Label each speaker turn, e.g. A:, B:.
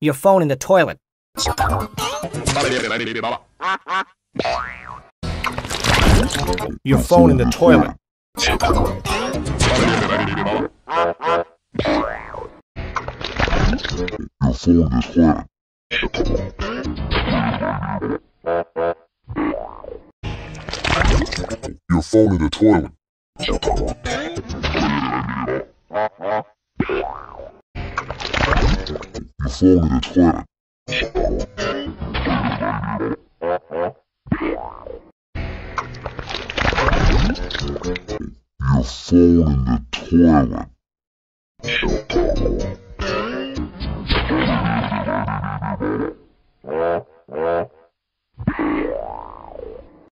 A: Your phone in the toilet. Your phone in the toilet.
B: Your phone is toilet. Your phone in the toilet. Phone in the toilet. Your phone in the toilet.